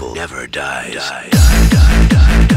evil never dies. dies. dies. dies.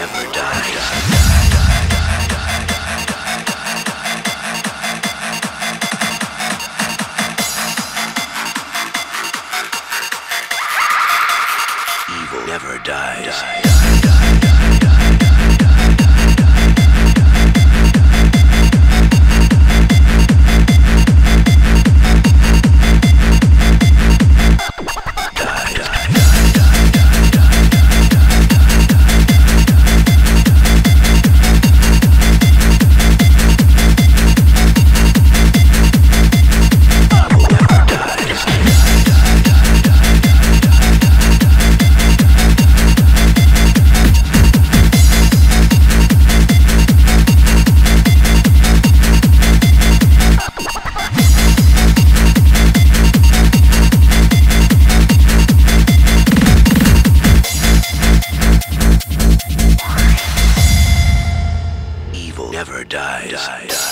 Never dies. Evil never dies. Never dies.